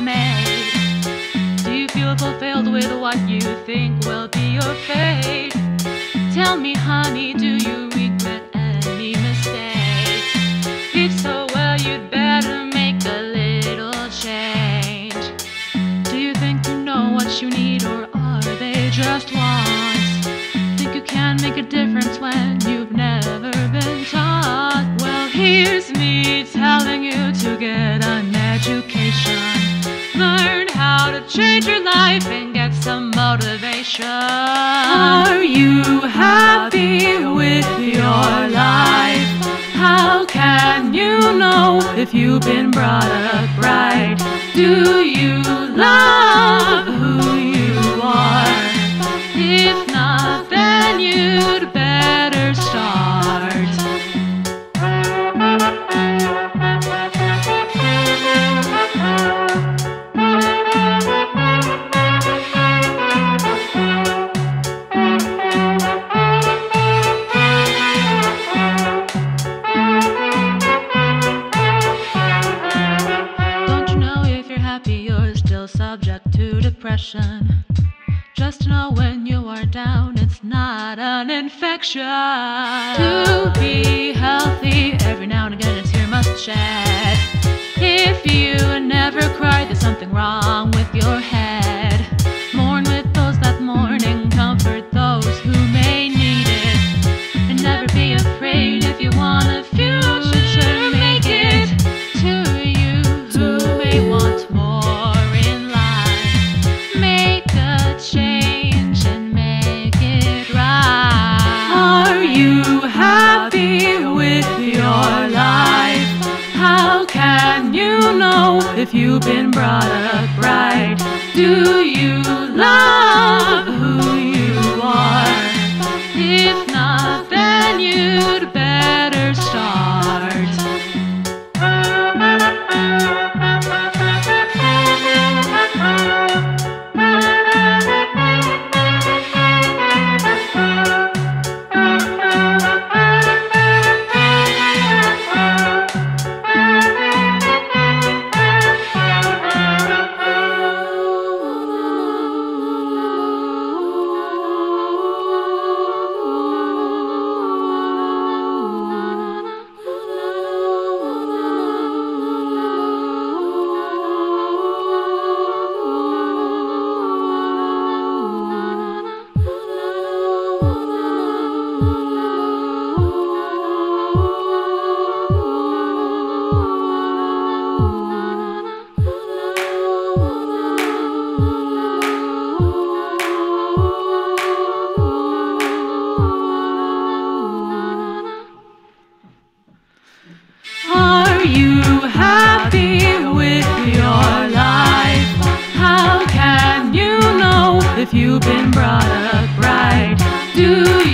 made. Do you feel fulfilled with what you think will be your fate? Tell me, honey, do you regret any mistakes? If so, well, you'd better make a little change. Do you think you know what you need, or are they just wants? Think you can make a difference? You happy with your life? How can you know if you've been brought up right? Do you love depression? Just know when you are down, it's not an infection. To be healthy, every now and again, a tear must shed. If you never cry, there's something wrong you happy with your life? How can you know if you've been brought up right? Do you love Are you happy with your life? How can you know if you've been brought up right? Do